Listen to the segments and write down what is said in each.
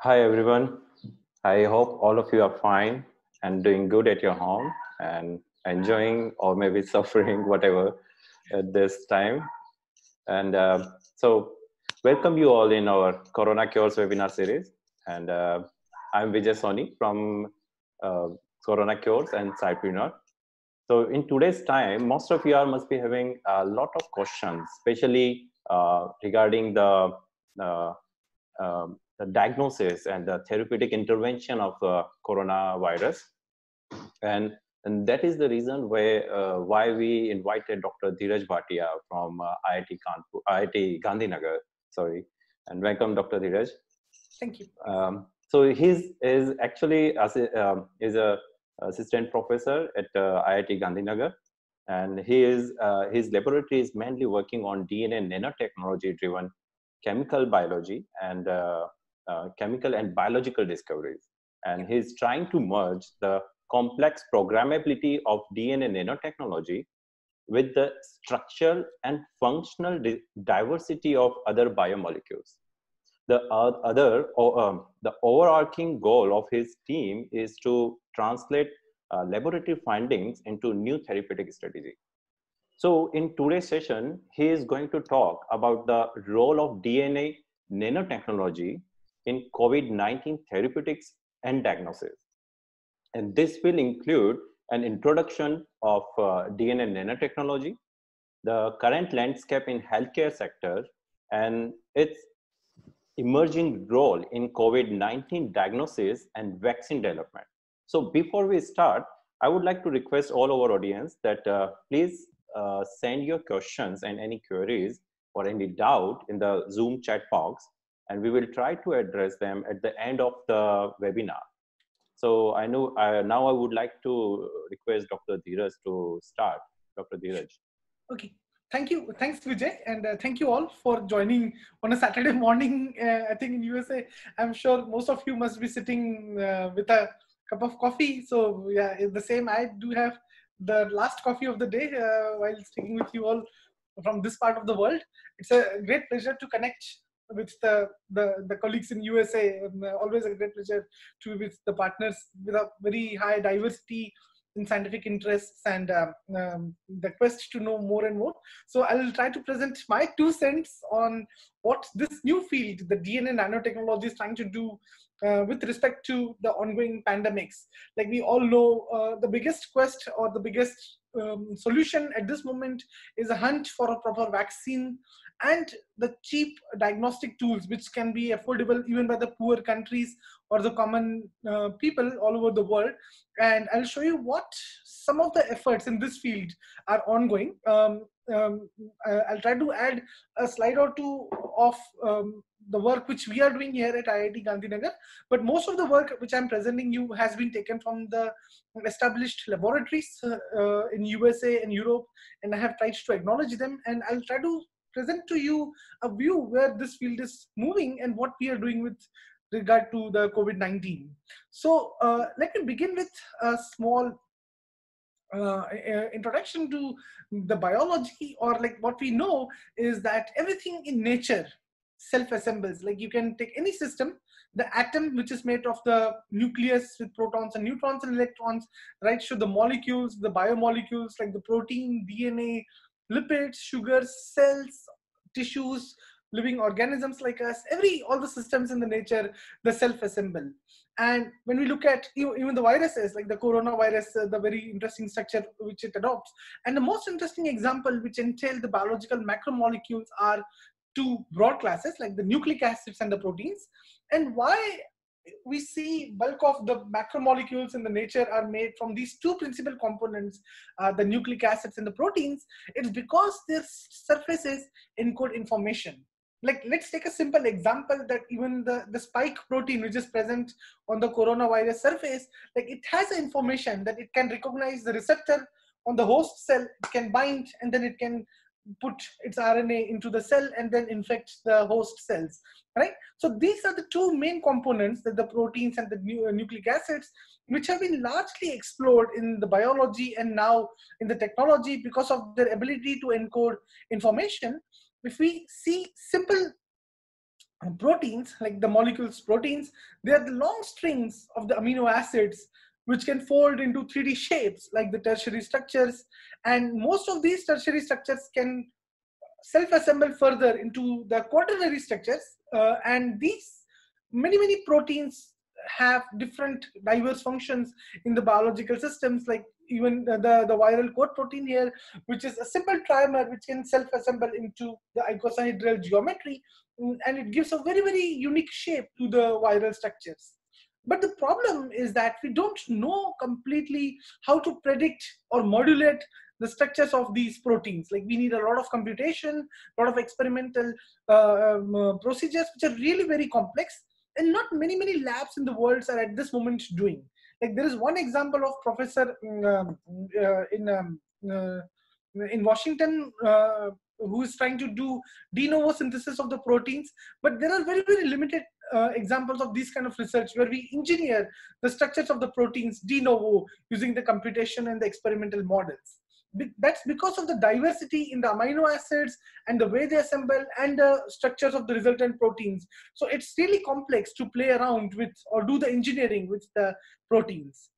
Hi, everyone. I hope all of you are fine and doing good at your home and enjoying or maybe suffering, whatever, at this time. And uh, so, welcome you all in our Corona Cures webinar series. And uh, I'm Vijay Soni from uh, Corona Cures and Scipreneur. So, in today's time, most of you are must be having a lot of questions, especially uh, regarding the uh, um, the diagnosis and the therapeutic intervention of the coronavirus. And, and that is the reason why, uh, why we invited Dr. Dhiraj Bhatia from uh, IIT, Kanpur, IIT Gandhinagar. Sorry, and welcome, Dr. Dhiraj. Thank you. Um, so he is actually as a, um, is a assistant professor at uh, IIT Gandhinagar, and he is uh, his laboratory is mainly working on DNA nanotechnology driven chemical biology and uh, uh, chemical and biological discoveries. And he's trying to merge the complex programmability of DNA nanotechnology with the structural and functional di diversity of other biomolecules. The uh, other, um, the overarching goal of his team is to translate uh, laboratory findings into new therapeutic strategy. So in today's session, he is going to talk about the role of DNA nanotechnology in COVID-19 therapeutics and diagnosis. And this will include an introduction of uh, DNA nanotechnology, the current landscape in healthcare sector, and its emerging role in COVID-19 diagnosis and vaccine development. So before we start, I would like to request all our audience that uh, please uh, send your questions and any queries or any doubt in the Zoom chat box and we will try to address them at the end of the webinar. So I know now I would like to request Dr. Dhiraj to start. Dr. Dhiraj. Okay. Thank you. Thanks, Vijay. And uh, thank you all for joining on a Saturday morning. Uh, I think in USA, I'm sure most of you must be sitting uh, with a cup of coffee. So yeah, the same. I do have the last coffee of the day uh, while speaking with you all from this part of the world. It's a great pleasure to connect with the, the, the colleagues in USA. And, uh, always a great pleasure to be with the partners with a very high diversity in scientific interests and um, um, the quest to know more and more. So I'll try to present my two cents on what this new field, the DNA nanotechnology is trying to do uh, with respect to the ongoing pandemics. Like we all know, uh, the biggest quest or the biggest um, solution at this moment is a hunt for a proper vaccine and the cheap diagnostic tools which can be affordable even by the poor countries or the common uh, people all over the world. And i'll show you what some of the efforts in this field are ongoing. Um, um, i'll try to add a slide or two of um, the work which we are doing here at IIT Gandhinagar, but most of the work which I'm presenting you has been taken from the established laboratories uh, uh, in USA and Europe, and I have tried to acknowledge them, and I'll try to present to you a view where this field is moving and what we are doing with regard to the COVID-19. So uh, let me begin with a small uh, introduction to the biology or like what we know is that everything in nature self-assembles like you can take any system the atom which is made of the nucleus with protons and neutrons and electrons right so the molecules the biomolecules like the protein dna lipids, sugars, cells, tissues, living organisms like us, every, all the systems in the nature, the self-assemble. And when we look at even the viruses, like the coronavirus, uh, the very interesting structure which it adopts. And the most interesting example which entail the biological macromolecules are two broad classes, like the nucleic acids and the proteins. And why we see bulk of the macromolecules in the nature are made from these two principal components, uh, the nucleic acids and the proteins. It's because their surfaces encode information. Like let's take a simple example that even the, the spike protein which is present on the coronavirus surface, like it has information that it can recognize the receptor on the host cell, it can bind and then it can put its RNA into the cell and then infect the host cells, right? So these are the two main components that the proteins and the nu uh, nucleic acids, which have been largely explored in the biology and now in the technology because of their ability to encode information. If we see simple uh, proteins, like the molecules proteins, they are the long strings of the amino acids which can fold into 3D shapes like the tertiary structures. And most of these tertiary structures can self-assemble further into the quaternary structures. Uh, and these many, many proteins have different diverse functions in the biological systems like even the, the, viral coat protein here, which is a simple trimer which can self-assemble into the icosahedral geometry mm, and it gives a very, very unique shape to the viral structures. But the problem is that we don't know completely how to predict or modulate the structures of these proteins. Like we need a lot of computation, a lot of experimental uh, um, uh, procedures, which are really very complex. And not many, many labs in the world are at this moment doing. Like there is one example of professor mm, um, uh, in um, uh, in Washington uh, who is trying to do de novo synthesis of the proteins, but there are very, very limited uh, examples of this kind of research where we engineer the structures of the proteins de novo using the computation and the experimental models. Be that's because of the diversity in the amino acids and the way they assemble and the structures of the resultant proteins. So it's really complex to play around with or do the engineering with the proteins.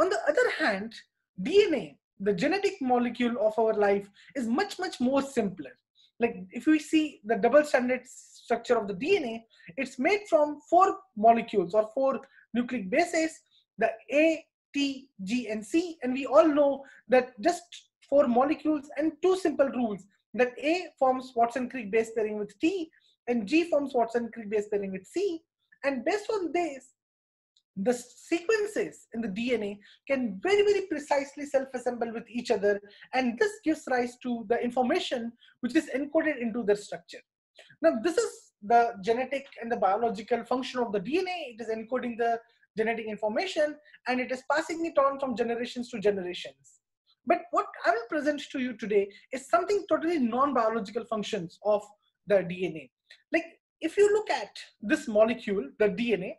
On the other hand, DNA, the genetic molecule of our life, is much, much more simpler. Like if we see the double stranded structure of the DNA, it's made from four molecules or four nucleic bases, the A, T, G, and C. And we all know that just four molecules and two simple rules that A forms Watson-Crick base pairing with T and G forms Watson-Crick base pairing with C. And based on this, the sequences in the DNA can very, very precisely self-assemble with each other. And this gives rise to the information which is encoded into their structure. Now, this is the genetic and the biological function of the DNA. It is encoding the genetic information and it is passing it on from generations to generations. But what I will present to you today is something totally non-biological functions of the DNA. Like if you look at this molecule, the DNA,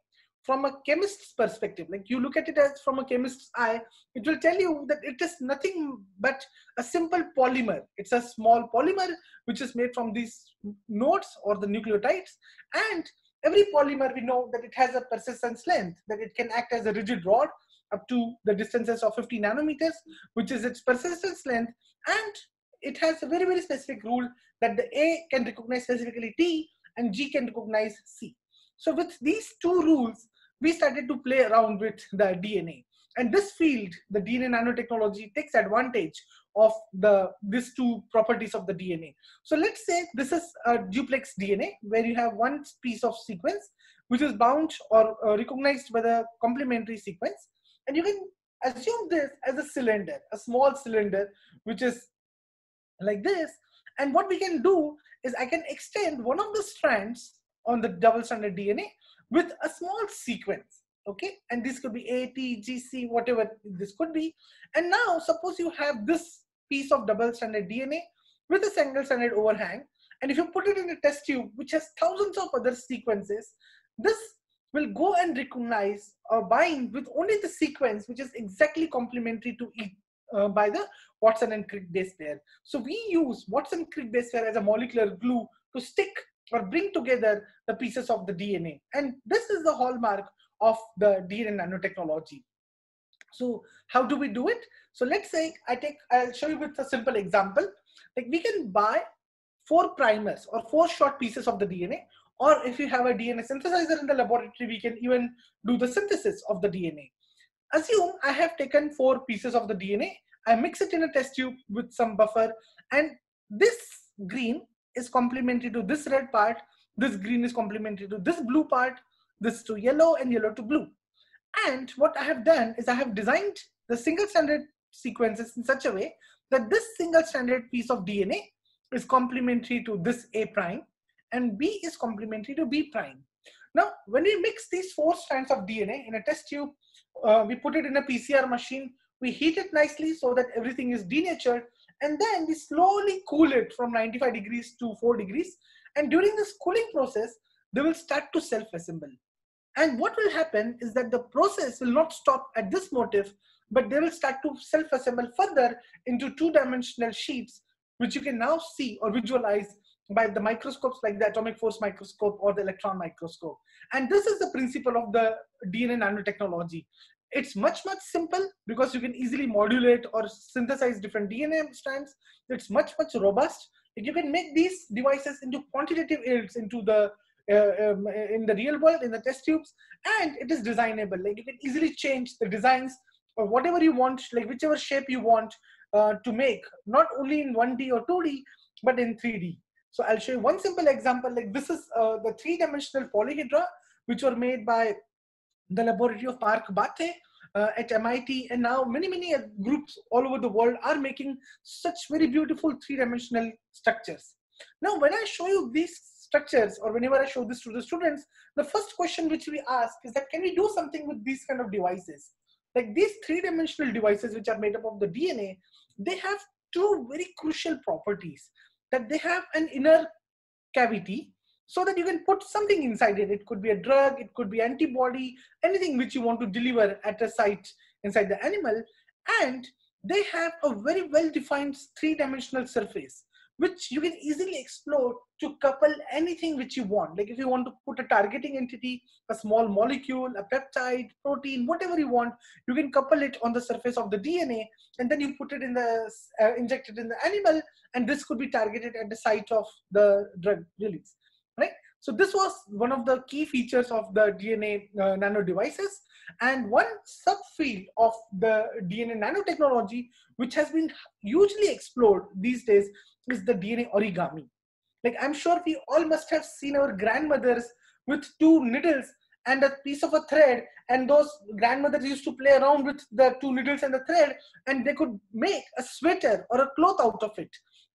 from a chemist's perspective, like you look at it as from a chemist's eye, it will tell you that it is nothing but a simple polymer. It's a small polymer which is made from these nodes or the nucleotides. And every polymer, we know that it has a persistence length, that it can act as a rigid rod up to the distances of 50 nanometers, which is its persistence length. And it has a very, very specific rule that the A can recognize specifically T and G can recognize C. So with these two rules, we started to play around with the DNA. And this field, the DNA nanotechnology, takes advantage of the these two properties of the DNA. So let's say this is a duplex DNA where you have one piece of sequence which is bound or uh, recognized by the complementary sequence. And you can assume this as a cylinder, a small cylinder, which is like this. And what we can do is I can extend one of the strands on the double stranded DNA with a small sequence okay? And this could be a t g c whatever this could be. And now suppose you have this piece of double stranded dna with a single stranded overhang. And if you put it in a test tube which has thousands of other sequences this will go and recognize or bind with only the sequence which is exactly complementary to it uh, by the Watson and Crick base pair. So we use Watson Crick base pair as a molecular glue to stick or bring together the pieces of the DNA. And this is the hallmark of the DNA nanotechnology. So how do we do it? So let's say I take, I'll show you with a simple example. Like we can buy four primers or four short pieces of the DNA, or if you have a DNA synthesizer in the laboratory, we can even do the synthesis of the DNA. Assume I have taken four pieces of the DNA, I mix it in a test tube with some buffer, and this green is complementary to this red part, this green is complementary to this blue part, this to yellow and yellow to blue. And what I have done is I have designed the single stranded sequences in such a way that this single stranded piece of DNA is complementary to this A prime and B is complementary to B prime. Now, when we mix these four strands of DNA in a test tube, uh, we put it in a PCR machine, we heat it nicely so that everything is denatured and then we slowly cool it from 95 degrees to 4 degrees and during this cooling process they will start to self-assemble and what will happen is that the process will not stop at this motif but they will start to self-assemble further into two-dimensional sheets which you can now see or visualize by the microscopes like the atomic force microscope or the electron microscope. And this is the principle of the DNA nanotechnology. It's much, much simple because you can easily modulate or synthesize different DNA strands. It's much, much robust. You can make these devices into quantitative yields into the uh, um, in the real world in the test tubes and it is designable like you can easily change the designs or whatever you want like whichever shape you want uh, to make not only in 1d or 2d but in 3d so i'll show you one simple example like this is uh, the three-dimensional polyhedra which were made by the laboratory of Mark Bathe uh, at MIT, and now many, many uh, groups all over the world are making such very beautiful three-dimensional structures. Now, when I show you these structures, or whenever I show this to the students, the first question which we ask is that can we do something with these kind of devices? Like these three-dimensional devices which are made up of the DNA, they have two very crucial properties that they have an inner cavity so that you can put something inside it. It could be a drug, it could be antibody, anything which you want to deliver at a site inside the animal. And they have a very well-defined three-dimensional surface which you can easily explore to couple anything which you want. Like if you want to put a targeting entity, a small molecule, a peptide, protein, whatever you want, you can couple it on the surface of the DNA and then you put it in the, uh, inject it in the animal and this could be targeted at the site of the drug release, right? So this was one of the key features of the DNA uh, nano devices. And one subfield of the DNA nanotechnology, which has been hugely explored these days, is the DNA origami. Like I'm sure we all must have seen our grandmothers with two needles and a piece of a thread and those grandmothers used to play around with the two needles and the thread and they could make a sweater or a cloth out of it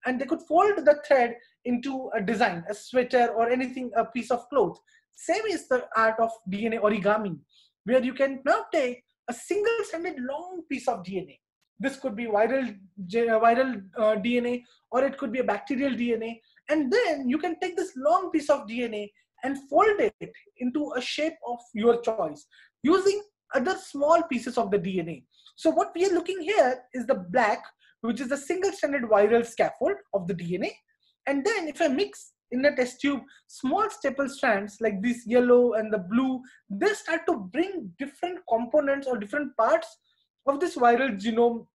and they could fold the thread into a design a sweater or anything a piece of cloth. Same is the art of dna origami where you can now take a single stranded long piece of dna this could be viral uh, viral uh, dna or it could be a bacterial dna and then you can take this long piece of dna and fold it into a shape of your choice using other small pieces of the dna so what we are looking here is the black which is a single stranded viral scaffold of the dna and then if i mix in a test tube small staple strands like this yellow and the blue they start to bring different components or different parts of this viral genome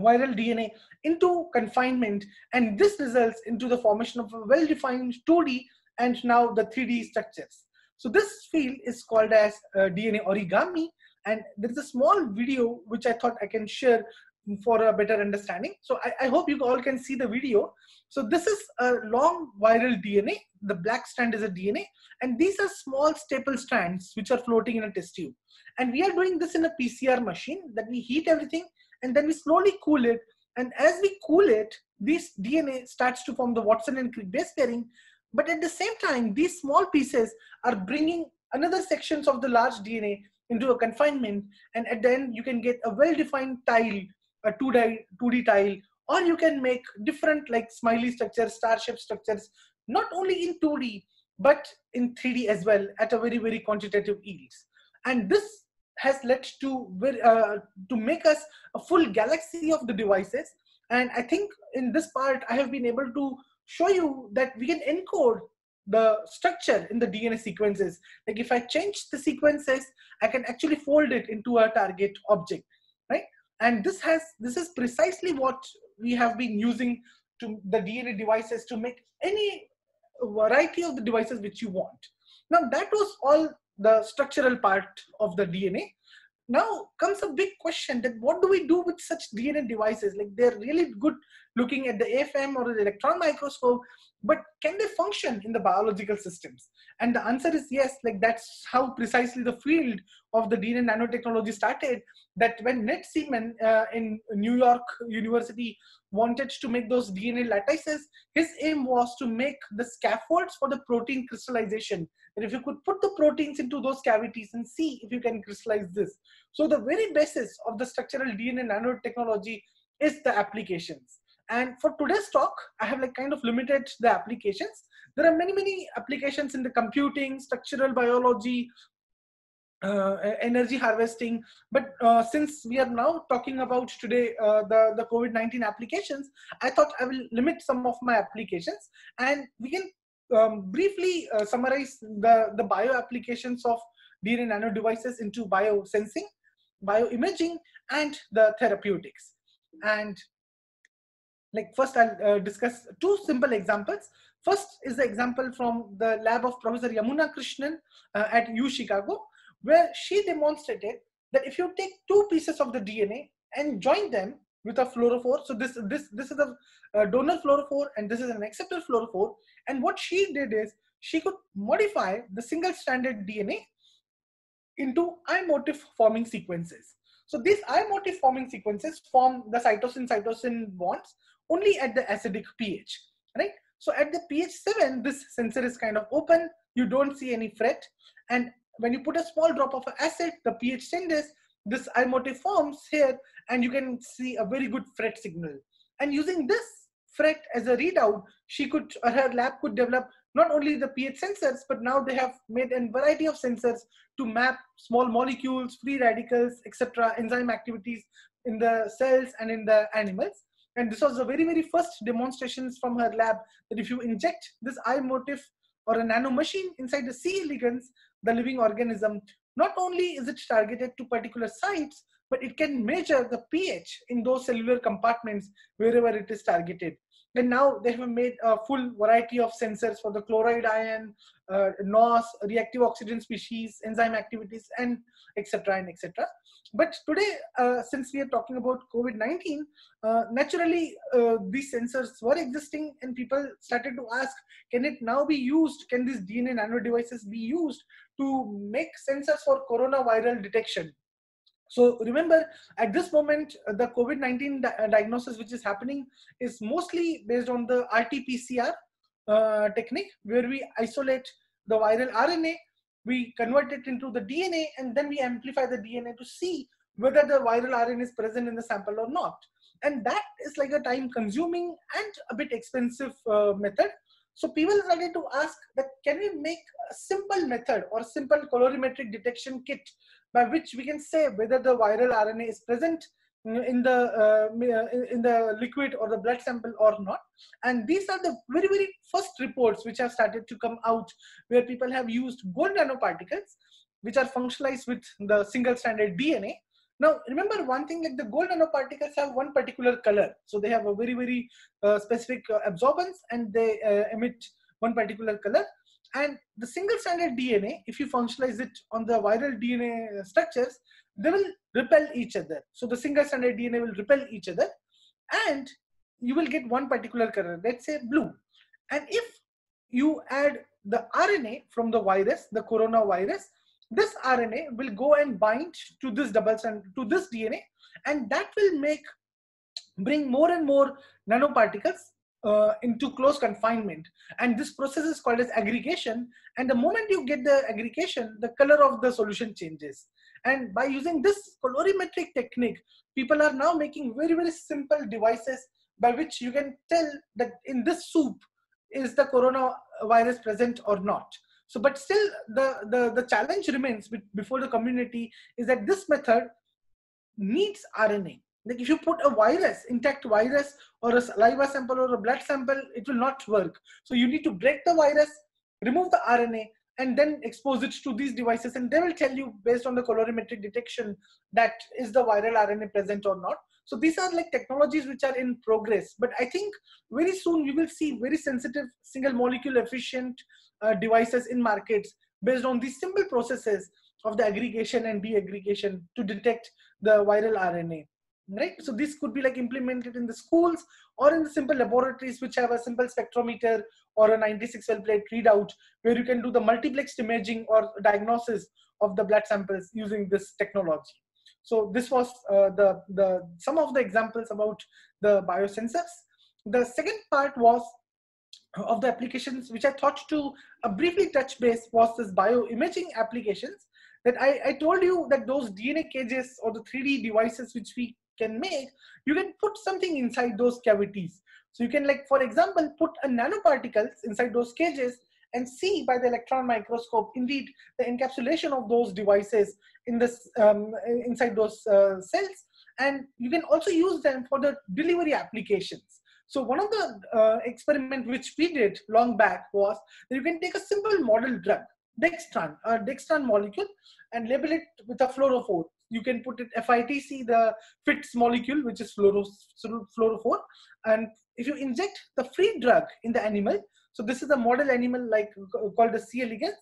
viral DNA into confinement and this results into the formation of a well-defined 2D and now the 3D structures. So this field is called as uh, DNA origami and there is a small video which I thought I can share for a better understanding. So I, I, hope you all can see the video. So this is a long viral DNA. The black strand is a DNA and these are small staple strands which are floating in a test tube. And we are doing this in a PCR machine that we heat everything and then we slowly cool it. And as we cool it, this DNA starts to form the Watson and Crick base pairing. But at the same time, these small pieces are bringing another sections of the large DNA into a confinement. And at the end, you can get a well-defined tile, a 2D, 2D tile, or you can make different like smiley structures, star-shaped structures, not only in 2D, but in 3D as well at a very, very quantitative yields. And this has led to uh, to make us a full galaxy of the devices. And i think in this part i have been able to show you that we can encode the structure in the dna sequences. Like if i change the sequences i can actually fold it into a target object right and this has this is precisely what we have been using to the dna devices to make any variety of the devices which you want now that was all the structural part of the DNA. Now comes a big question that what do we do with such DNA devices? Like they're really good looking at the AFM or the electron microscope, but can they function in the biological systems? And the answer is yes, like that's how precisely the field of the DNA nanotechnology started. That when Ned Seeman uh, in New York University wanted to make those DNA lattices, his aim was to make the scaffolds for the protein crystallization. And if you could put the proteins into those cavities and see if you can crystallize this. So the very basis of the structural DNA nanotechnology is the applications. And for today's talk, I have like kind of limited the applications. There are many, many applications in the computing, structural biology, uh, energy harvesting. But uh, since we are now talking about today uh, the, the COVID-19 applications, I thought I will limit some of my applications and we can um, briefly uh, summarize the, the bio applications of DNA nano devices into biosensing, bioimaging, and the therapeutics. And like first I'll uh, discuss two simple examples. First is the example from the lab of Professor Yamuna Krishnan uh, at U Chicago, where she demonstrated that if you take two pieces of the DNA and join them with a fluorophore, so this this this is a, donor fluorophore and this is an acceptor fluorophore, and what she did is she could modify the single-stranded DNA into I-motif forming sequences. So these I-motif forming sequences form the cytosine-cytosine bonds only at the acidic pH, right? So at the pH 7, this sensor is kind of open. You don't see any fret. And when you put a small drop of acid, the pH changes, this I-motif forms here, and you can see a very good fret signal. And using this fret as a readout, she could, or her lab could develop not only the pH sensors, but now they have made a variety of sensors to map small molecules, free radicals, etc., enzyme activities in the cells and in the animals. And this was the very, very first demonstrations from her lab that if you inject this I-motif or a nano machine inside the C elegans, the living organism, not only is it targeted to particular sites, but it can measure the pH in those cellular compartments wherever it is targeted. And now they have made a full variety of sensors for the chloride ion, uh, NOS, reactive oxygen species, enzyme activities, and etc. and etc. But today, uh, since we are talking about COVID-19, uh, naturally uh, these sensors were existing, and people started to ask, can it now be used? Can these DNA nano devices be used to make sensors for coronavirus detection? So remember, at this moment, uh, the COVID-19 di uh, diagnosis which is happening is mostly based on the RT-PCR uh, technique, where we isolate the viral RNA, we convert it into the DNA, and then we amplify the DNA to see whether the viral RNA is present in the sample or not. And that is like a time-consuming and a bit expensive uh, method. So people started to ask that can we make a simple method or simple colorimetric detection kit by which we can say whether the viral RNA is present in the uh, in the liquid or the blood sample or not. And these are the very very first reports which have started to come out where people have used gold nanoparticles which are functionalized with the single stranded dna now remember one thing like the gold nanoparticles have one particular color. So they have a very very uh, specific uh, absorbance and they uh, emit one particular color and the single stranded DNA, if you functionalize it on the viral DNA structures, they will repel each other. So the single stranded DNA will repel each other and you will get one particular color, let's say blue. And if you add the RNA from the virus, the coronavirus, this RNA will go and bind to this double strand, to this DNA, and that will make bring more and more nanoparticles uh, into close confinement. And this process is called as aggregation. And the moment you get the aggregation the color of the solution changes. And by using this colorimetric technique people are now making very very simple devices by which you can tell that in this soup is the coronavirus present or not. So but still the the, the challenge remains before the community is that this method needs rna like if you put a virus, intact virus or a saliva sample or a blood sample, it will not work. So you need to break the virus, remove the RNA, and then expose it to these devices. And they will tell you based on the colorimetric detection that is the viral RNA present or not. So these are like technologies which are in progress. But I think very soon we will see very sensitive single molecule efficient uh, devices in markets based on these simple processes of the aggregation and deaggregation to detect the viral RNA right? So this could be like implemented in the schools or in the simple laboratories which have a simple spectrometer or a 96 well plate readout where you can do the multiplexed imaging or diagnosis of the blood samples using this technology. So this was uh, the, the some of the examples about the biosensors. The second part was of the applications which I thought to uh, briefly touch base was this bioimaging applications that I, I told you that those DNA cages or the 3D devices which we can make, you can put something inside those cavities. So you can like, for example, put a nanoparticles inside those cages and see by the electron microscope indeed the encapsulation of those devices in this um, inside those uh, cells. And you can also use them for the delivery applications. So one of the uh, experiment which we did long back was that you can take a simple model drug dextran a dextran molecule and label it with a fluorophore you can put it FITC, the FITC molecule, which is fluorophore. And if you inject the free drug in the animal, so this is a model animal like called the C. elegans,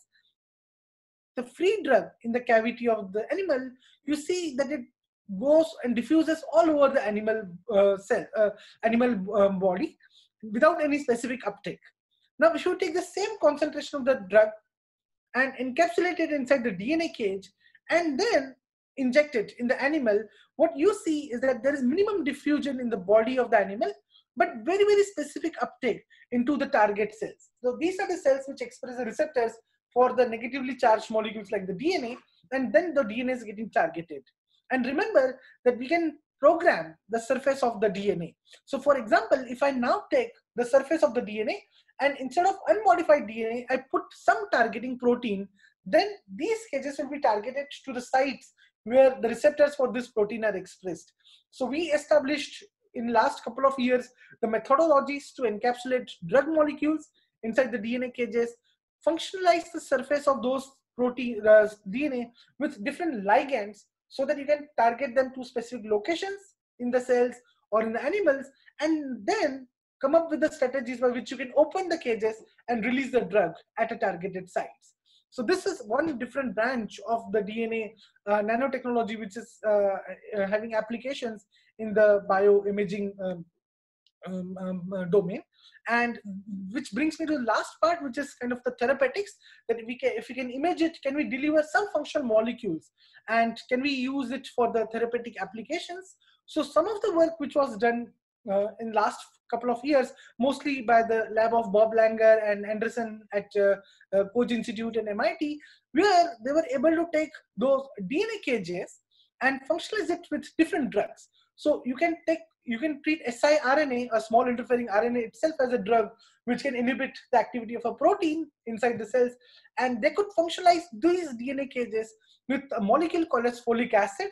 the free drug in the cavity of the animal, you see that it goes and diffuses all over the animal uh, cell, uh, animal um, body without any specific uptake. Now, if you take the same concentration of the drug and encapsulate it inside the DNA cage, and then injected in the animal, what you see is that there is minimum diffusion in the body of the animal, but very, very specific uptake into the target cells. So these are the cells which express the receptors for the negatively charged molecules like the DNA, and then the DNA is getting targeted. And remember that we can program the surface of the DNA. So for example, if I now take the surface of the DNA and instead of unmodified DNA, I put some targeting protein, then these cages will be targeted to the sites where the receptors for this protein are expressed. So we established in last couple of years the methodologies to encapsulate drug molecules inside the DNA cages, functionalize the surface of those protein uh, DNA with different ligands so that you can target them to specific locations in the cells or in the animals and then come up with the strategies by which you can open the cages and release the drug at a targeted sites. So this is one different branch of the DNA uh, nanotechnology, which is uh, uh, having applications in the bioimaging um, um, um, uh, domain. And which brings me to the last part, which is kind of the therapeutics, that we can, if we can image it, can we deliver some functional molecules? And can we use it for the therapeutic applications? So some of the work which was done uh, in last couple of years, mostly by the lab of Bob Langer and Anderson at uh, uh, Koch Institute and MIT, where they were able to take those DNA cages and functionalize it with different drugs. So you can take, you can treat siRNA, a small interfering RNA itself as a drug, which can inhibit the activity of a protein inside the cells. And they could functionalize these DNA cages with a molecule called as folic acid,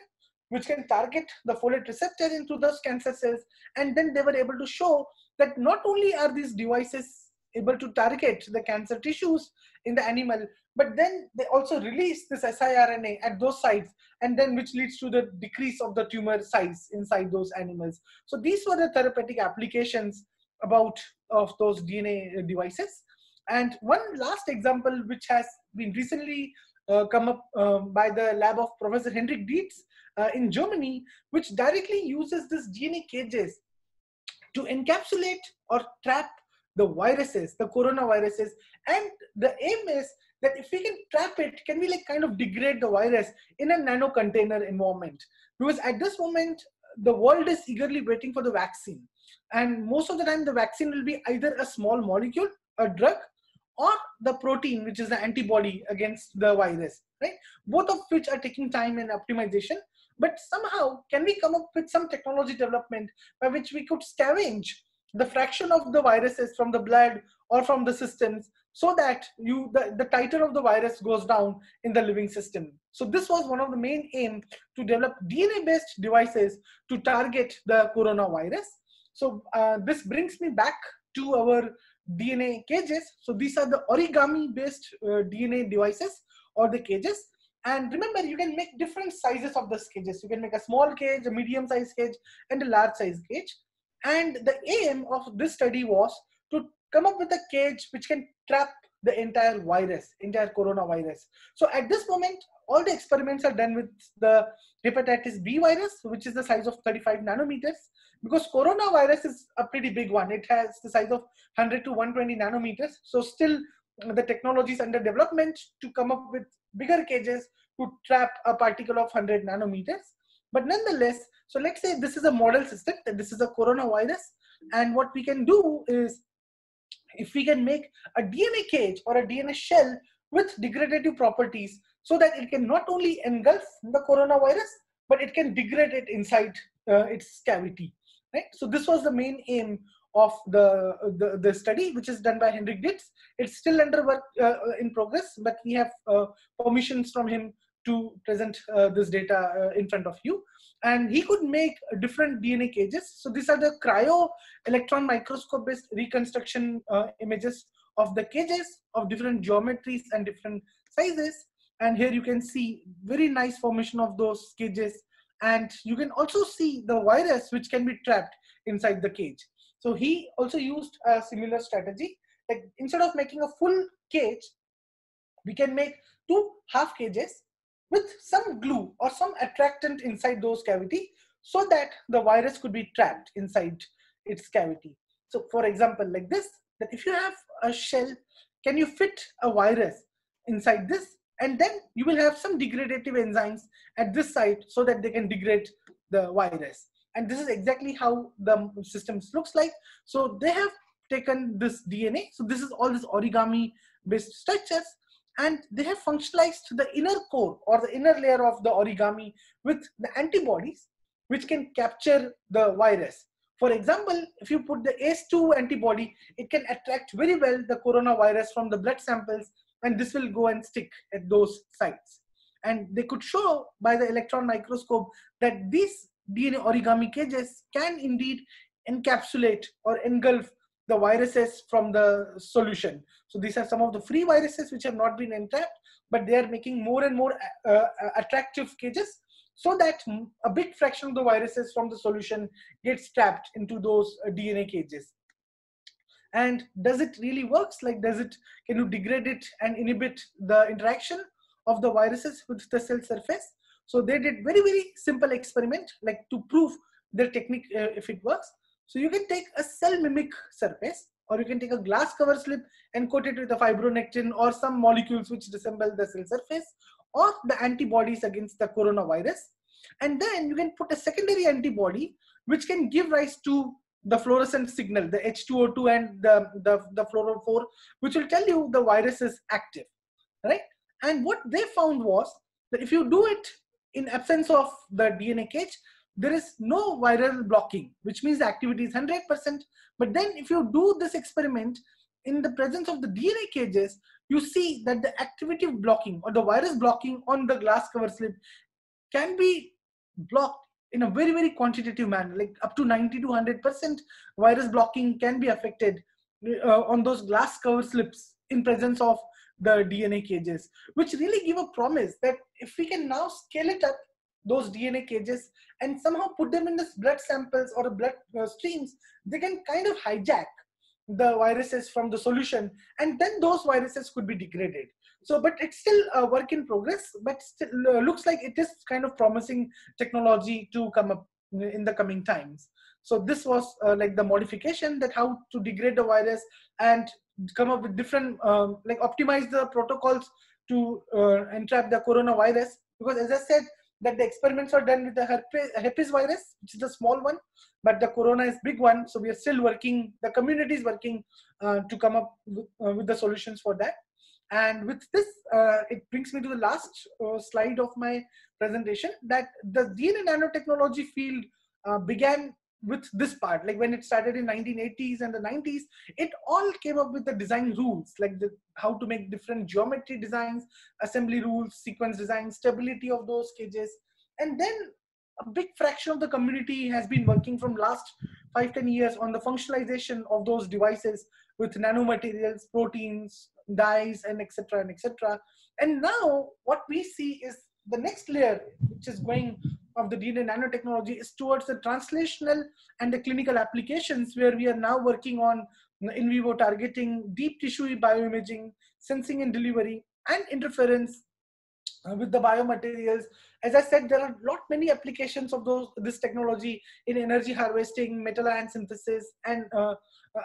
which can target the folate receptor into those cancer cells. And then they were able to show that not only are these devices able to target the cancer tissues in the animal, but then they also release this siRNA at those sites, and then which leads to the decrease of the tumor size inside those animals. So these were the therapeutic applications about of those DNA devices. And one last example, which has been recently uh, come up um, by the lab of Professor Hendrik Dietz uh, in Germany, which directly uses this DNA cages to encapsulate or trap the viruses, the coronaviruses. And the aim is that if we can trap it, can we like kind of degrade the virus in a nano container environment? Because at this moment, the world is eagerly waiting for the vaccine. And most of the time, the vaccine will be either a small molecule, a drug, or the protein, which is the antibody against the virus, right? Both of which are taking time and optimization. But somehow, can we come up with some technology development by which we could scavenge the fraction of the viruses from the blood or from the systems so that you the, the titer of the virus goes down in the living system? So this was one of the main aim to develop dna based devices to target the coronavirus. So uh, this brings me back to our dna cages. So these are the origami based uh, dna devices or the cages and remember, you can make different sizes of the cages. You can make a small cage, a medium size cage, and a large size cage. And the aim of this study was to come up with a cage which can trap the entire virus, entire coronavirus. So at this moment, all the experiments are done with the hepatitis B virus, which is the size of 35 nanometers, because coronavirus is a pretty big one. It has the size of 100 to 120 nanometers. So still the technology is under development to come up with bigger cages to trap a particle of 100 nanometers. But nonetheless, so let's say this is a model system, that this is a coronavirus. And what we can do is, if we can make a DNA cage or a DNA shell with degradative properties so that it can not only engulf the coronavirus, but it can degrade it inside uh, its cavity. Right? So this was the main aim of the, the, the study, which is done by Hendrik Dietz. It's still under work uh, in progress, but we have uh, permissions from him to present uh, this data uh, in front of you. And he could make different DNA cages. So these are the cryo electron microscope based reconstruction uh, images of the cages of different geometries and different sizes. And here you can see very nice formation of those cages. And you can also see the virus which can be trapped inside the cage. So he also used a similar strategy. Like instead of making a full cage, we can make two half cages with some glue or some attractant inside those cavity so that the virus could be trapped inside its cavity. So for example, like this, that if you have a shell, can you fit a virus inside this? And then you will have some degradative enzymes at this site so that they can degrade the virus. And this is exactly how the systems looks like. So they have taken this DNA. So this is all this origami based structures and they have functionalized the inner core or the inner layer of the origami with the antibodies which can capture the virus. For example, if you put the ACE2 antibody, it can attract very well the coronavirus from the blood samples and this will go and stick at those sites. And they could show by the electron microscope that these DNA origami cages can indeed encapsulate or engulf the viruses from the solution. So these are some of the free viruses which have not been entrapped, but they are making more and more uh, uh attractive cages so that a big fraction of the viruses from the solution gets trapped into those uh, DNA cages. And does it really works? Like, does it, can you degrade it and inhibit the interaction of the viruses with the cell surface? So they did very, very simple experiment, like to prove their technique uh, if it works. So you can take a cell mimic surface or you can take a glass cover slip and coat it with a fibronectin or some molecules which resemble the cell surface or the antibodies against the coronavirus. And then you can put a secondary antibody which can give rise to the fluorescent signal, the H2O2 and the, the, the fluorophore, which will tell you the virus is active, right? And what they found was that if you do it in absence of the DNA cage, there is no viral blocking, which means the activity is 100%. But then if you do this experiment in the presence of the DNA cages, you see that the activity blocking or the virus blocking on the glass cover slip can be blocked in a very, very quantitative manner, like up to 90 to 100% virus blocking can be affected uh, on those glass cover slips in presence of the DNA cages, which really give a promise that if we can now scale it up those DNA cages and somehow put them in the blood samples or blood uh, streams, they can kind of hijack the viruses from the solution and then those viruses could be degraded. So, but it's still a work in progress, but still uh, looks like it is kind of promising technology to come up in the coming times. So this was uh, like the modification that how to degrade the virus and come up with different, um, like optimize the protocols to uh, entrap the coronavirus. Because as I said, that the experiments are done with the herpes, herpes virus, which is the small one, but the corona is big one. So we are still working, the community is working uh, to come up with, uh, with, the solutions for that. And with this, uh, it brings me to the last uh, slide of my presentation that the DNA nanotechnology field uh, began with this part like when it started in 1980s and the 90s it all came up with the design rules like the how to make different geometry designs assembly rules sequence design stability of those cages. And then a big fraction of the community has been working from last five ten years on the functionalization of those devices with nanomaterials proteins dyes and etc and etc and now what we see is the next layer which is going of the DNA nanotechnology is towards the translational and the clinical applications where we are now working on in vivo targeting, deep tissue bioimaging, sensing and delivery, and interference uh, with the biomaterials. As I said, there are lot many applications of those this technology in energy harvesting, metal ion synthesis, and uh,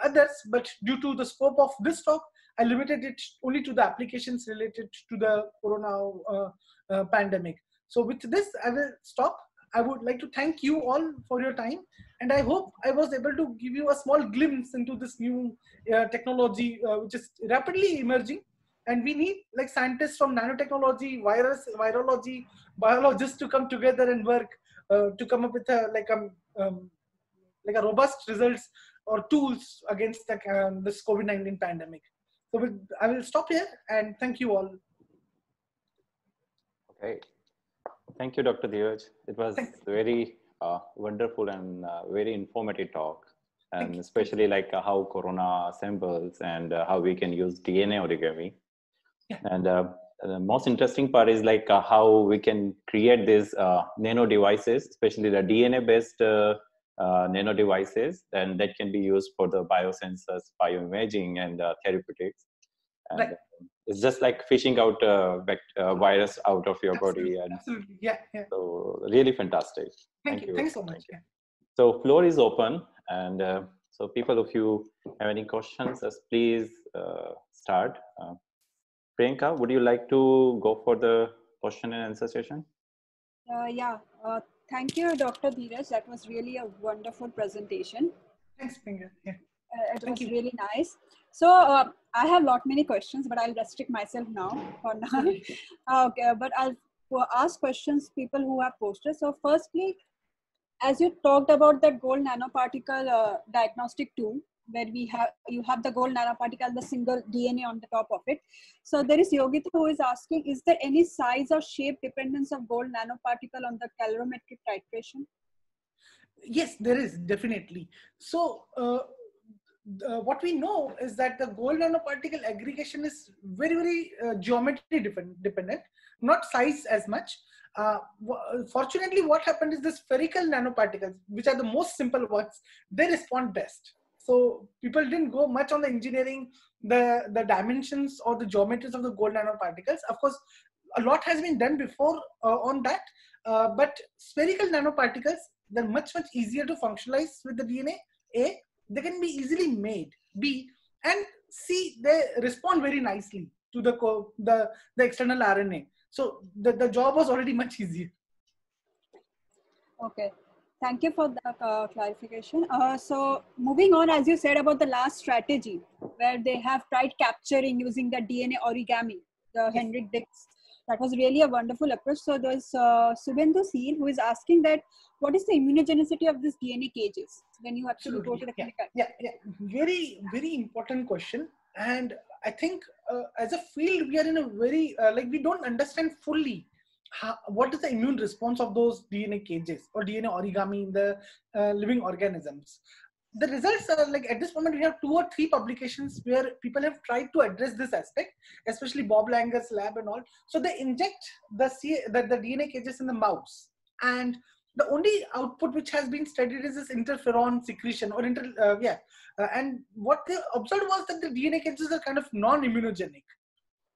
others. But due to the scope of this talk, I limited it only to the applications related to the corona uh, uh pandemic. So with this, I will stop. I would like to thank you all for your time. And I hope I was able to give you a small glimpse into this new uh, technology, uh, which is rapidly emerging. And we need like scientists from nanotechnology, virus, virology, biologists to come together and work uh, to come up with a like a um, um, like a robust results or tools against the, um, this COVID-19 pandemic. So I will stop here and thank you all. Okay. Thank you, Dr. Dhiraj. It was Thanks. very uh, wonderful and uh, very informative talk, and especially like uh, how Corona assembles and uh, how we can use DNA origami. Yeah. And uh, the most interesting part is like uh, how we can create these uh, nano devices, especially the DNA-based uh, uh, nano devices, and that can be used for the biosensors, bioimaging, and uh, therapeutics. And Right. It's just like fishing out a vect- uh, virus out of your body, Absolutely, and absolutely. Yeah, yeah. so really fantastic. Thank, Thank you. you. Thanks so much. Thank. Yeah. So floor is open, and uh, so people, if you have any questions, just please uh, start. Uh, Priyanka, would you like to go for the question and answer session? Uh, yeah, uh, thank you, Dr. Dhiraj. That was really a wonderful presentation. Thanks, Finger. Yeah. Uh, it Thank was you. really nice. So uh, I have lot many questions, but I'll restrict myself now for now. okay, but I'll ask questions people who have posted. So firstly, as you talked about that gold nanoparticle uh, diagnostic tool, where we have you have the gold nanoparticle, the single DNA on the top of it. So there is Yogita who is asking, is there any size or shape dependence of gold nanoparticle on the colorimetric titration? Yes, there is definitely. So, uh, uh, what we know is that the gold nanoparticle aggregation is very, very uh, geometry depend- dependent, not size as much. Uh, fortunately, what happened is the spherical nanoparticles, which are the most simple ones, they respond best. So people didn't go much on the engineering, the the dimensions or the geometries of the gold nanoparticles. Of course, a lot has been done before uh, on that, uh, but spherical nanoparticles they're much much easier to functionalize with the DNA. A, they can be easily made. B, and C, they respond very nicely to the co- the the external RNA. So the, the job was already much easier. Okay, thank you for the uh, clarification. Uh, so moving on, as you said about the last strategy, where they have tried capturing using the DNA origami, the Hendrik Dietz. That was really a wonderful approach. So there's uh, Subhendu Seal who is asking that what is the immunogenicity of these DNA cages when you actually go to the yeah, clinical? yeah, yeah. Very, very important question. And I think uh, as a field, we are in a very, uh, like, we don't understand fully how, what is the immune response of those DNA cages or DNA origami in the uh, living organisms. The results are like at this moment, we have two or three publications where people have tried to address this aspect, especially Bob Langer's lab and all. So they inject the, C, the, the DNA cages in the mouse. And the only output which has been studied is this interferon secretion or inter uh, yeah uh, and what they observed was that the dna cages are kind of non-immunogenic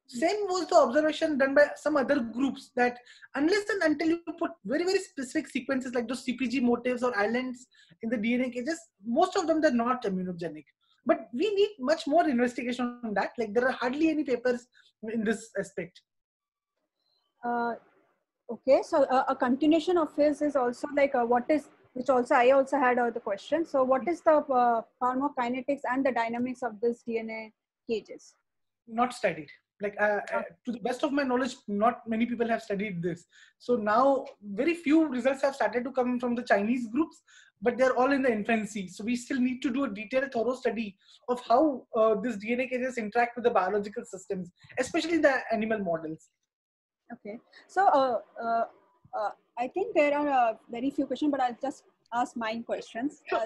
same was the observation done by some other groups that unless and until you put very very specific sequences like those cpg motifs or islands in the dna cages most of them they're not immunogenic but we need much more investigation on that like there are hardly any papers in this aspect Uh, okay, so uh, a continuation of his is also like uh, what is, which also I also had uh, the question. So what is the uh, pharmacokinetics and the dynamics of this DNA cages? not studied like uh, uh, to the best of my knowledge not many people have studied this. So now very few results have started to come from the chinese groups but they're all in the infancy. So we still need to do a detailed thorough study of how uh, this dna cages interact with the biological systems especially the animal models. Okay, so uh, uh, uh, I think there are uh, very few questions, but I'll just ask mine questions. Sure.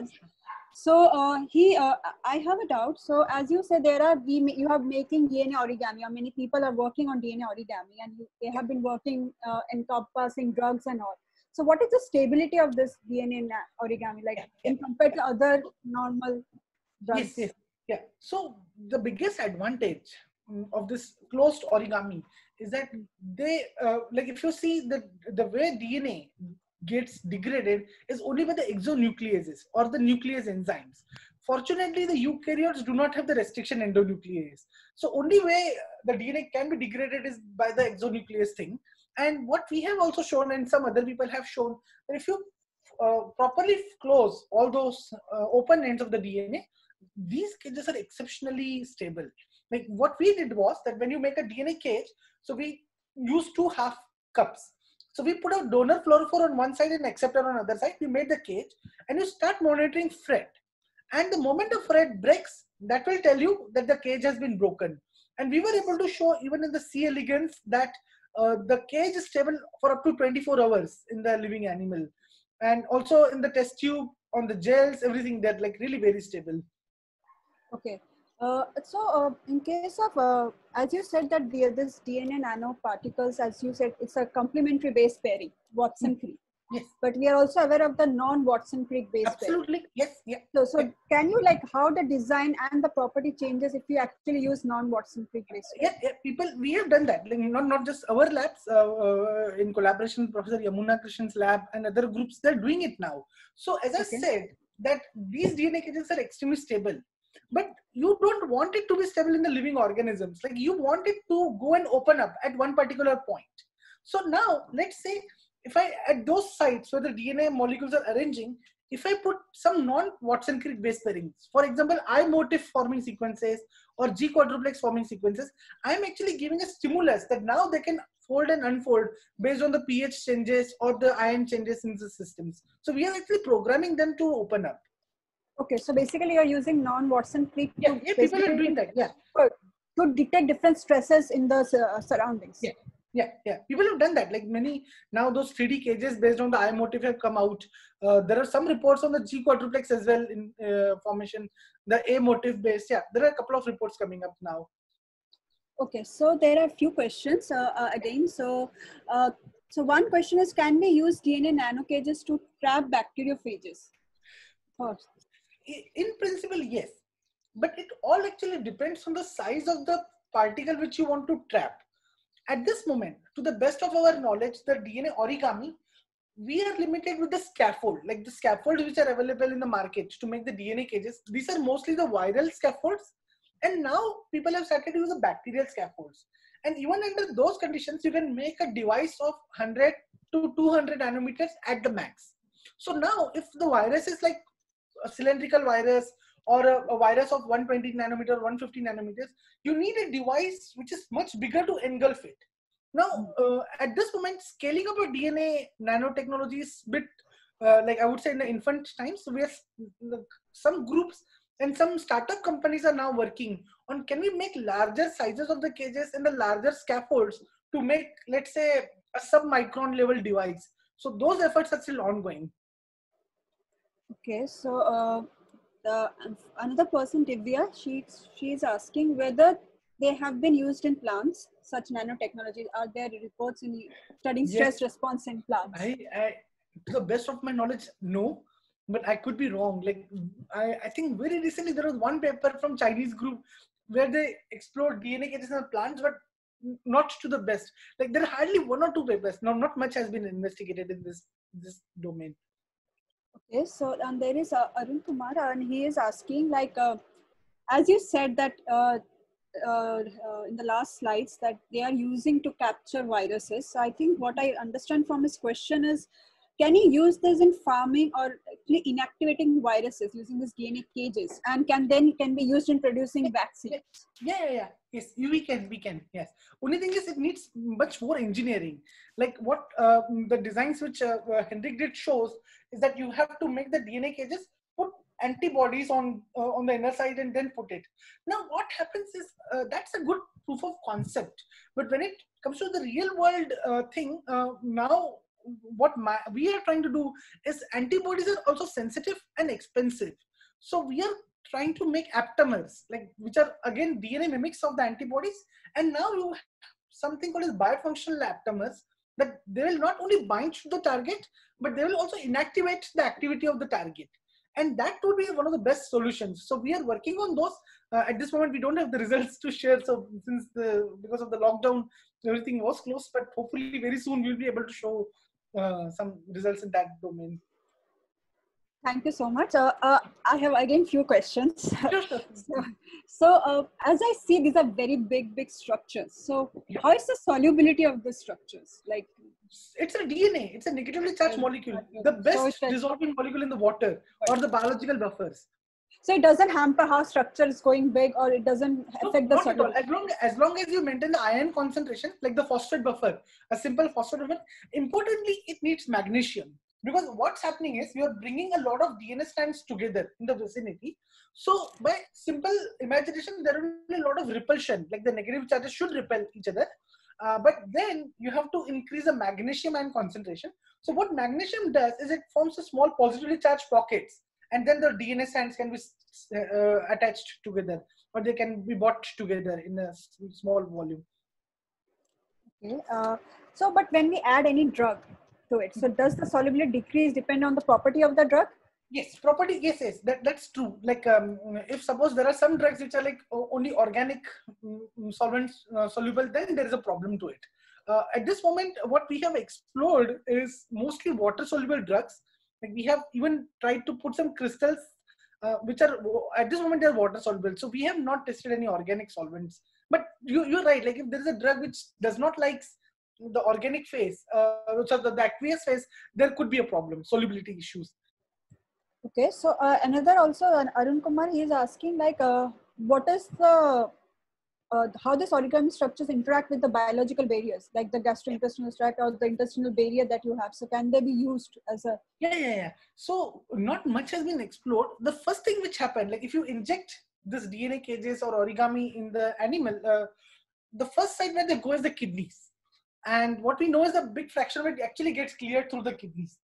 So uh, he, uh, I have a doubt. So as you said, there are we you have making DNA origami, or many people are working on DNA origami, and they have been working uh, encompassing drugs and all. So what is the stability of this DNA origami, like in compared to other normal drugs? yes yes yeah so the biggest advantage mm, of this closed origami is that they uh, like if you see the the way dna gets degraded is only by the exonucleases or the nuclease enzymes fortunately the eukaryotes do not have the restriction endonuclease so only way the dna can be degraded is by the exonuclease thing and what we have also shown and some other people have shown that if you uh, properly close all those uh, open ends of the dna these cages are exceptionally stable. Like what we did was that when you make a DNA cage, so we use two half cups. So we put a donor fluorophore on one side and acceptor on the other side. We made the cage and you start monitoring FRET. and the moment the FRET breaks, that will tell you that the cage has been broken. And we were able to show even in the C. elegans that uh, the cage is stable for up to 24 hours in the living animal. And also in the test tube, on the gels, everything that like really very stable. Okay. Uh, so uh, in case of, uh, as you said that the, this DNA nanoparticles, as you said, it's a complementary base pairing, Watson-Crick. Yes. But we are also aware of the non-Watson-Crick base Absolutely. pairing. Yes. Yeah. So, so can you like how the design and the property changes if you actually use non-Watson-Crick base pairing? Yeah, yeah, people, we have done that. Like, not not just our labs, uh, uh, in collaboration with Professor Yamuna Krishnan's lab and other groups, they're doing it now. So, as I Okay. said, that these DNA cages are extremely stable, but you don't want it to be stable in the living organisms. Like you want it to go and open up at one particular point. So now, let's say if I at those sites where the DNA molecules are arranging, if I put some non-Watson Crick base pairings, for example, I motif forming sequences or G quadruplex forming sequences, I'm actually giving a stimulus that now they can fold and unfold based on the pH changes or the ion changes in the systems. So we are actually programming them to open up. Okay, so basically you're using non-Watson-Crick Yeah, to yeah people are doing that. Yeah, to detect different stresses in the uh, surroundings. Yeah. yeah, yeah. People have done that. Like many now, those 3D cages based on the I motif have come out. Uh, there are some reports on the G quadruplex as well in uh, formation. The A motif based. Yeah, there are a couple of reports coming up now. Okay, so there are a few questions uh, uh, again. So, uh, so one question is, can we use DNA nanocages to trap bacteriophages? First. In principle, yes, but it all actually depends on the size of the particle which you want to trap. At this moment, to the best of our knowledge, the DNA origami, we are limited with the scaffold, like the scaffolds which are available in the market to make the DNA cages. These are mostly the viral scaffolds, and now people have started to use the bacterial scaffolds. And even under those conditions, you can make a device of 100 to 200 nanometers at the max. So now, if the virus is like a cylindrical virus or a, a virus of 120 nanometer, 150 nanometers, you need a device which is much bigger to engulf it. Now, uh, at this moment, scaling up a DNA nanotechnology is bit uh, like I would say in the infant times. So we have some groups and some startup companies are now working on can we make larger sizes of the cages and the larger scaffolds to make, let's say, a sub-micron level device. So those efforts are still ongoing. Okay, so uh, the another person, Divya, she's she's asking whether they have been used in plants. Such nanotechnology are there reports in studying Yes. stress response in plants? I, I, to the best of my knowledge, no, but I could be wrong. Like, I, I think very recently there was one paper from Chinese group where they explored DNA cages in plants, but not to the best. Like, there are hardly one or two papers. Now, not much has been investigated in this this domain. Okay, so and there is uh, Arun Kumar, and he is asking like, uh, as you said that uh, uh, uh, in the last slides that they are using to capture viruses. So I think what I understand from his question is, can you use this in farming or inactivating viruses using these DNA cages, and can then can be used in producing vaccines? Yeah, yeah, yeah. Yes, we can, we can. Yes. Only thing is, it needs much more engineering. Like what uh, the designs which uh, uh, Hendrik did shows is that you have to make the DNA cages, put antibodies on uh, on the inner side, and then put it. Now, what happens is uh, that's a good proof of concept, but when it comes to the real world uh, thing, uh, now what my, we are trying to do is antibodies are also sensitive and expensive. So we are trying to make aptamers, like which are again DNA mimics of the antibodies, and now you have something called as biofunctional aptamers that they will not only bind to the target, but they will also inactivate the activity of the target. And that would be one of the best solutions. So we are working on those. Uh, at this moment, we don't have the results to share. So since the because of the lockdown, everything was closed. But hopefully, very soon we'll be able to show uh, some results in that domain. Thank you so much. Uh, uh, I have again few questions. So, so uh, as I see, these are very big, big structures. So how is the solubility of the structures? Like, it's a DNA. It's a negatively charged molecule. The best like- dissolving molecule in the water or the biological buffers. So it doesn't hamper how structure is going big, or it doesn't No, affect the not at all. As long as long as you maintain the ion concentration, like the phosphate buffer, a simple phosphate buffer. Importantly, it needs magnesium. because what's happening is you're bringing a lot of DNA strands together in the vicinity. So by simple imagination, there will be a lot of repulsion, like the negative charges should repel each other. Uh, but then you have to increase the magnesium ion concentration. So what magnesium does is it forms a small positively charged pockets, and then the DNA strands can be uh, attached together, or they can be bought together in a small volume. Okay. Uh, so, but when we add any drug to it, so does the solubility decrease depend on the property of the drug? Yes, property. Yes, yes, that, that's true. Like, um, if suppose there are some drugs which are like only organic um, solvents uh, soluble, then there is a problem to it. Uh, at this moment, what we have explored is mostly water soluble drugs. Like we have even tried to put some crystals uh, which are at this moment they are water soluble. So we have not tested any organic solvents. But you, you're right. Like if there is a drug which does not like the organic phase, uh, which are the, the aqueous phase, there could be a problem, solubility issues. Okay, so uh, another also, Arun Kumar, he is asking like, uh, what is the, uh, how this origami structures interact with the biological barriers, like the gastrointestinal tract or the intestinal barrier that you have. So can they be used as a? Yeah, yeah, yeah. So not much has been explored. The first thing which happened, like if you inject this DNA cages or origami in the animal, uh, the first site where they go is the kidneys. And what we know is a big fraction of it actually gets cleared through the kidneys.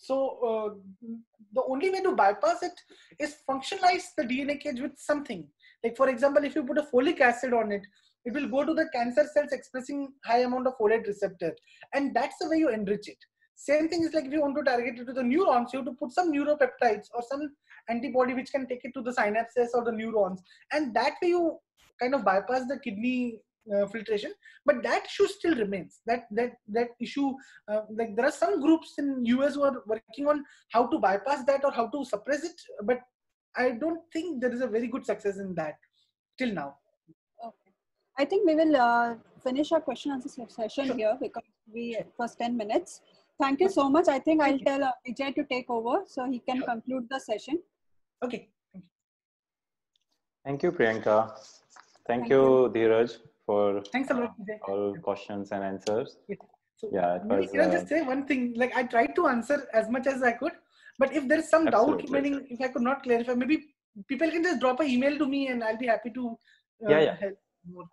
So uh, the only way to bypass it is functionalize the DNA cage with something. Like for example, if you put a folic acid on it, it will go to the cancer cells expressing high amount of folate receptor. And that's the way you enrich it. Same thing is like if you want to target it to the neurons, you have to put some neuropeptides or some antibody which can take it to the synapses or the neurons. And that way you kind of bypass the kidney uh, filtration but that issue still remains that that that issue uh, like there are some groups in us who are working on how to bypass that or how to suppress it but i don't think there is a very good success in that till now. Okay. I think we will uh, finish our question answer session sure. here because we first 10 minutes. Thank you so much. I think i'll tell uh, vijay to take over so he can sure. conclude the session. Okay. Thank you. Priyanka. Thank, thank you, you dhiraj for thanks a lot all questions and answers. Yeah. So yeah, it was, can I just uh, say one thing? Like I tried to answer as much as I could, but if there's some absolutely. doubt remaining, if I could not clarify, maybe people can just drop an email to me and I'll be happy to uh, yeah, yeah. help.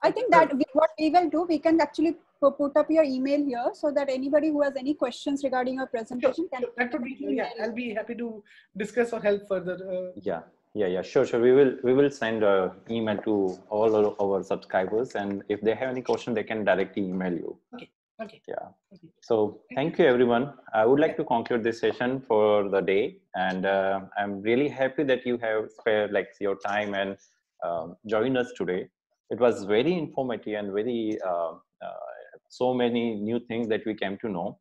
I think that we, what we will do, we can actually put up your email here so that anybody who has any questions regarding your presentation sure, can. Sure. That would be yeah. I'll be happy to discuss or help further. Uh, yeah yeah yeah sure sure we will we will send an email to all our subscribers and if they have any question they can directly email you okay okay. Yeah. Okay. so thank you. everyone. I would like to conclude this session for the day and uh, i'm really happy that you have spared like your time and um, joined us today. It was very informative and very uh, uh, so many new things that we came to know.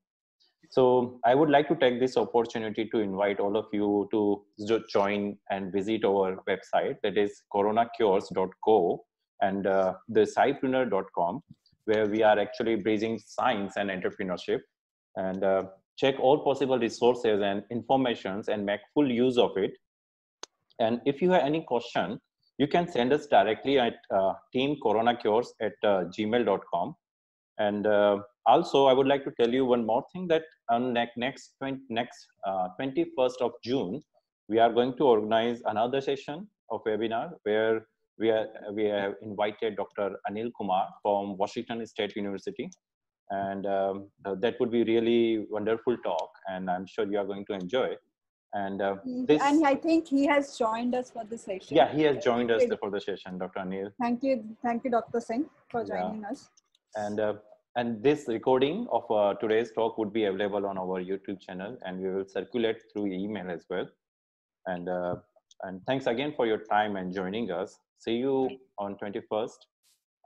So I would like to take this opportunity to invite all of you to join and visit our website that is coronacures.co and uh, the where we are actually bridging science and entrepreneurship and uh, check all possible resources and informations and make full use of it. And if you have any question, you can send us directly at uh, teamcoronacures at uh, gmail.com. And uh, also, I would like to tell you one more thing that on next next uh, 21st of June, we are going to organize another session of webinar where we are we have invited Dr. Anil Kumar from Washington State University, and um, that would be really wonderful talk, and I'm sure you are going to enjoy. And uh, this, and I think he has joined us for the session. Yeah, he has joined us for the session, Dr. Anil. Thank you, thank you, Dr. Singh, for joining yeah. us. And uh, and this recording of uh, today's talk would be available on our YouTube channel and we will circulate through email as well. And, uh, and thanks again for your time and joining us. See you on 21st.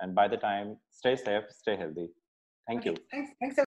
And by the time, stay safe, stay healthy. Thank okay. you. Thanks. Thanks.